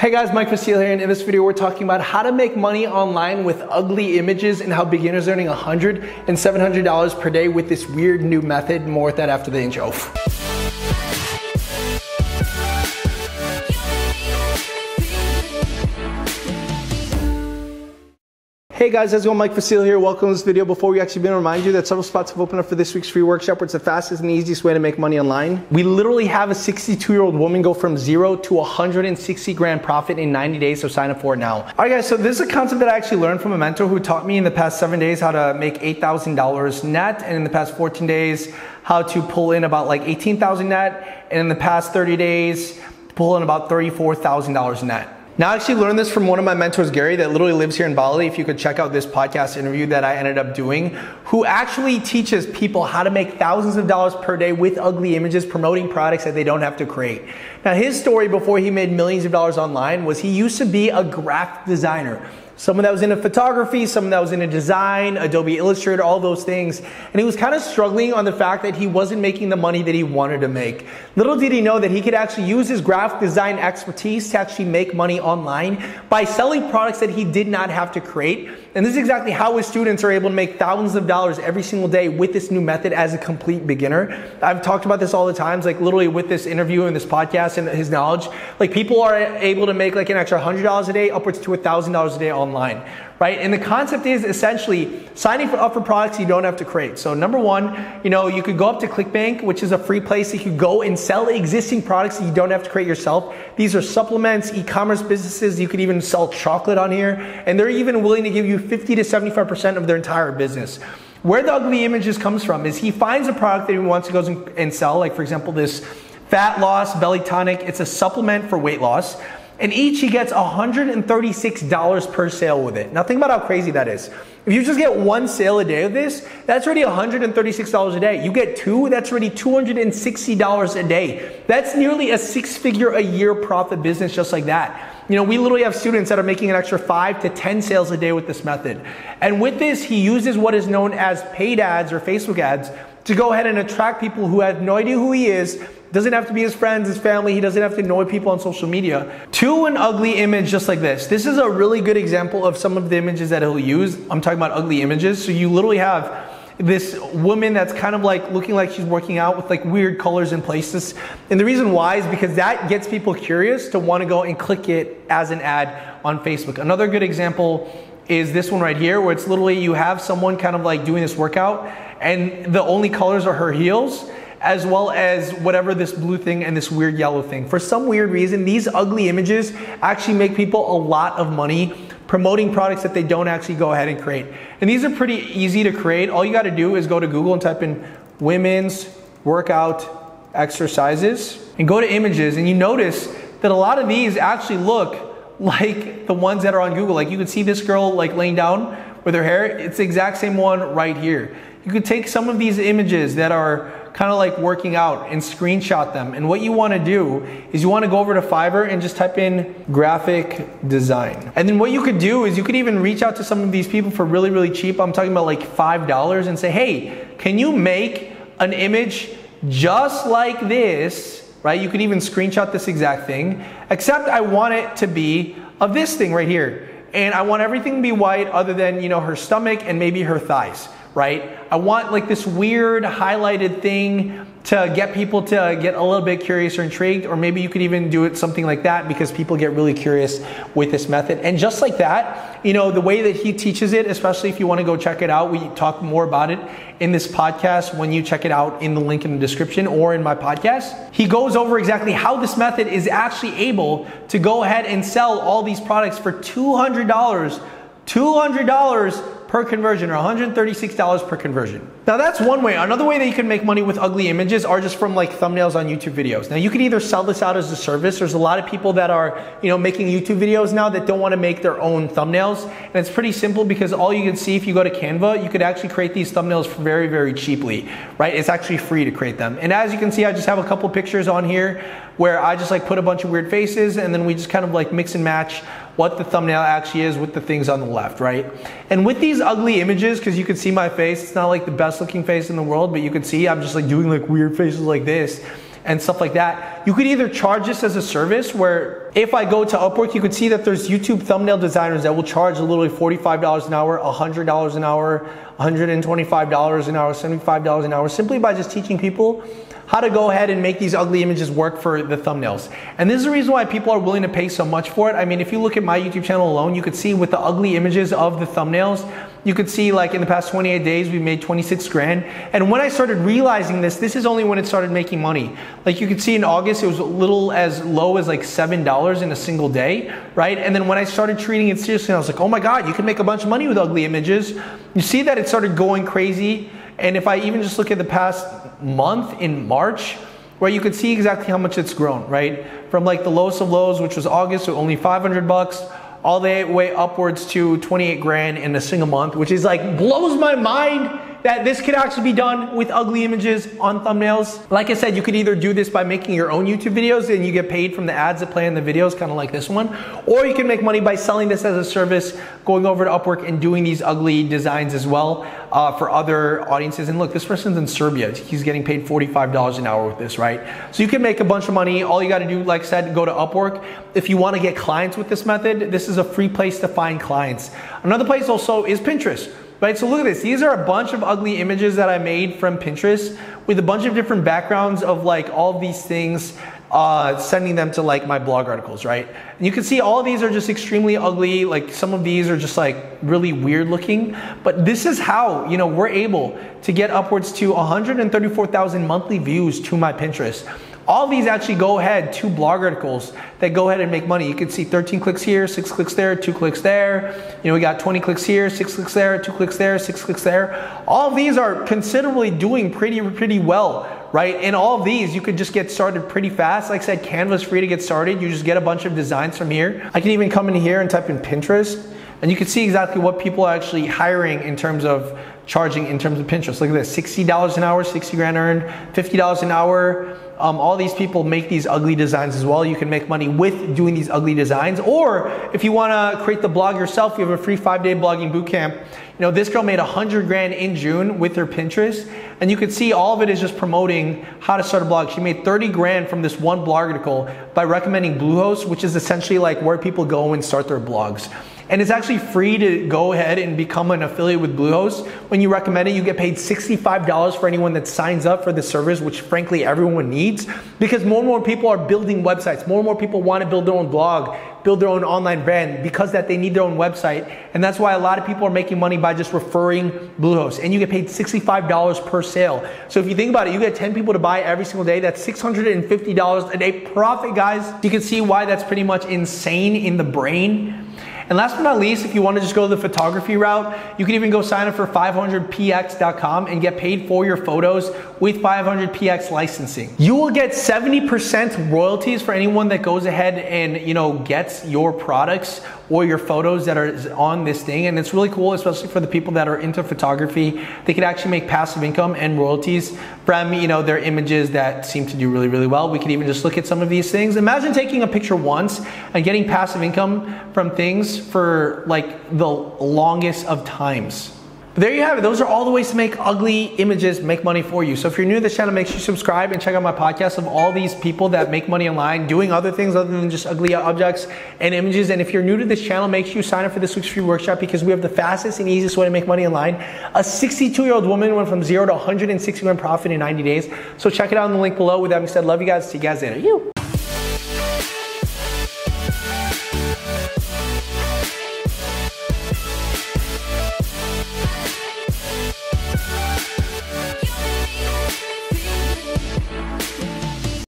Hey guys, Mike Vestil here, and in this video we're talking about how to make money online with ugly images and how beginners are earning $100 and $700 per day with this weird new method. More with that after the intro. Hey guys, how's it going? Mike Vestil here. Welcome to this video. Before we actually begin, remind you that several spots have opened up for this week's free workshop where it's the fastest and easiest way to make money online. We literally have a 62 year old woman go from zero to 160 grand profit in 90 days, so sign up for it now. All right guys, so this is a concept that I actually learned from a mentor who taught me in the past seven days how to make $8,000 net, and in the past 14 days, how to pull in about like 18,000 net, and in the past 30 days, pull in about $34,000 net. Now, I actually learned this from one of my mentors, Gary, that literally lives here in Bali. If you could check out this podcast interview that I ended up doing, who actually teaches people how to make thousands of dollars per day with ugly images promoting products that they don't have to create. Now, his story before he made millions of dollars online was he used to be a graphic designer someone that was in a photography, someone that was in a design, Adobe Illustrator, all those things. And he was kind of struggling on the fact that he wasn't making the money that he wanted to make. Little did he know that he could actually use his graphic design expertise to actually make money online by selling products that he did not have to create. And this is exactly how his students are able to make thousands of dollars every single day with this new method as a complete beginner. I've talked about this all the times, like literally with this interview and this podcast and his knowledge. Like people are able to make like an extra $100 a day, upwards to $1,000 a day online online, right? And the concept is essentially signing for, up for products you don't have to create. So number one, you know, you could go up to ClickBank, which is a free place you could go and sell existing products that you don't have to create yourself. These are supplements, e-commerce businesses. You could even sell chocolate on here, and they're even willing to give you 50 to 75% of their entire business. Where the ugly images comes from is he finds a product that he wants to go and sell, like for example, this fat loss belly tonic. It's a supplement for weight loss and each he gets $136 per sale with it. Now think about how crazy that is. If you just get one sale a day of this, that's already $136 a day. You get two, that's already $260 a day. That's nearly a six figure a year profit business just like that. You know, we literally have students that are making an extra five to 10 sales a day with this method. And with this, he uses what is known as paid ads or Facebook ads to go ahead and attract people who have no idea who he is, doesn't have to be his friends, his family, he doesn't have to annoy people on social media, to an ugly image just like this. This is a really good example of some of the images that he'll use. I'm talking about ugly images. So you literally have this woman that's kind of like looking like she's working out with like weird colors and places. And the reason why is because that gets people curious to want to go and click it as an ad on Facebook. Another good example is this one right here where it's literally you have someone kind of like doing this workout and the only colors are her heels as well as whatever this blue thing and this weird yellow thing. For some weird reason, these ugly images actually make people a lot of money promoting products that they don't actually go ahead and create. And these are pretty easy to create. All you gotta do is go to Google and type in women's workout exercises and go to images and you notice that a lot of these actually look like the ones that are on Google. Like you can see this girl like laying down with her hair. It's the exact same one right here. You could take some of these images that are kind of like working out and screenshot them. And what you want to do is you want to go over to Fiverr and just type in graphic design. And then what you could do is you could even reach out to some of these people for really, really cheap. I'm talking about like $5 and say, hey, can you make an image just like this? Right? You could even screenshot this exact thing, except I want it to be of this thing right here. And I want everything to be white other than, you know, her stomach and maybe her thighs right? I want like this weird highlighted thing to get people to get a little bit curious or intrigued, or maybe you could even do it something like that because people get really curious with this method. And just like that, you know, the way that he teaches it, especially if you want to go check it out, we talk more about it in this podcast when you check it out in the link in the description or in my podcast. He goes over exactly how this method is actually able to go ahead and sell all these products for $200. $200 per conversion or $136 per conversion. Now that's one way. Another way that you can make money with ugly images are just from like thumbnails on YouTube videos. Now you can either sell this out as a service. There's a lot of people that are, you know, making YouTube videos now that don't want to make their own thumbnails. And it's pretty simple because all you can see if you go to Canva, you could actually create these thumbnails very, very cheaply, right? It's actually free to create them. And as you can see, I just have a couple pictures on here where I just like put a bunch of weird faces and then we just kind of like mix and match what the thumbnail actually is with the things on the left, right? And with these ugly images, because you can see my face, it's not like the best looking face in the world, but you can see I'm just like doing like weird faces like this and stuff like that. You could either charge this as a service where If I go to Upwork, you could see that there's YouTube thumbnail designers that will charge literally $45 an hour, $100 an hour, $125 an hour, $75 an hour, simply by just teaching people how to go ahead and make these ugly images work for the thumbnails. And this is the reason why people are willing to pay so much for it. I mean, if you look at my YouTube channel alone, you could see with the ugly images of the thumbnails, you could see like in the past 28 days, we made 26 grand. And when I started realizing this, this is only when it started making money. Like you could see in August, it was a little as low as like $7 in a single day, right? And then when I started treating it seriously, I was like, oh my God, you can make a bunch of money with ugly images. You see that it started going crazy. And if I even just look at the past month in March, where you could see exactly how much it's grown, right? From like the lowest of lows, which was August, so only 500 bucks, all the way upwards to 28 grand in a single month, which is like blows my mind that this could actually be done with ugly images on thumbnails. Like I said, you could either do this by making your own YouTube videos and you get paid from the ads that play in the videos, kind of like this one, or you can make money by selling this as a service, going over to Upwork and doing these ugly designs as well uh, for other audiences. And look, this person's in Serbia. He's getting paid $45 an hour with this, right? So you can make a bunch of money. All you got to do, like I said, go to Upwork. If you want to get clients with this method, this is a free place to find clients. Another place also is Pinterest right? So look at this. These are a bunch of ugly images that I made from Pinterest with a bunch of different backgrounds of like all of these things, uh, sending them to like my blog articles, right? And you can see all of these are just extremely ugly. Like some of these are just like really weird looking, but this is how, you know, we're able to get upwards to 134,000 monthly views to my Pinterest. All these actually go ahead to blog articles that go ahead and make money. You can see 13 clicks here, six clicks there, two clicks there. You know, we got 20 clicks here, six clicks there, two clicks there, six clicks there. All these are considerably doing pretty, pretty well, right? And all of these, you could just get started pretty fast. Like I said, Canva's free to get started. You just get a bunch of designs from here. I can even come in here and type in Pinterest and you can see exactly what people are actually hiring in terms of charging in terms of Pinterest. Look at this, $60 an hour, 60 grand earned, $50 an hour. Um, all these people make these ugly designs as well. You can make money with doing these ugly designs. Or if you wanna create the blog yourself, you have a free five day blogging bootcamp. You know, this girl made 100 grand in June with her Pinterest. And you can see all of it is just promoting how to start a blog. She made 30 grand from this one blog article by recommending Bluehost, which is essentially like where people go and start their blogs. And it's actually free to go ahead and become an affiliate with Bluehost. When you recommend it, you get paid $65 for anyone that signs up for the service, which frankly everyone needs because more and more people are building websites. More and more people want to build their own blog, build their own online brand because that they need their own website. And that's why a lot of people are making money by just referring Bluehost. And you get paid $65 per sale. So if you think about it, you get 10 people to buy every single day. That's $650 a day profit, guys. You can see why that's pretty much insane in the brain. And last but not least, if you want to just go the photography route, you can even go sign up for 500px.com and get paid for your photos with 500px licensing. You will get 70% royalties for anyone that goes ahead and, you know, gets your products or your photos that are on this thing. And it's really cool, especially for the people that are into photography. They could actually make passive income and royalties from, you know, their images that seem to do really, really well. We could even just look at some of these things. Imagine taking a picture once and getting passive income from things for like the longest of times. There you have it. Those are all the ways to make ugly images make money for you. So if you're new to this channel, make sure you subscribe and check out my podcast of all these people that make money online doing other things other than just ugly objects and images. And if you're new to this channel, make sure you sign up for this week's free workshop because we have the fastest and easiest way to make money online. A 62 year old woman went from zero to 160 grand profit in 90 days. So check it out in the link below. With that being said, love you guys. See you guys later. You.